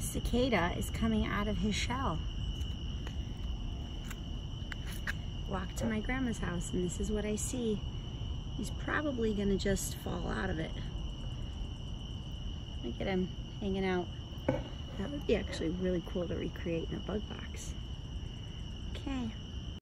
Cicada is coming out of his shell. Walk to my grandma's house and this is what I see. He's probably gonna just fall out of it. Look at him hanging out. That would be actually really cool to recreate in a bug box.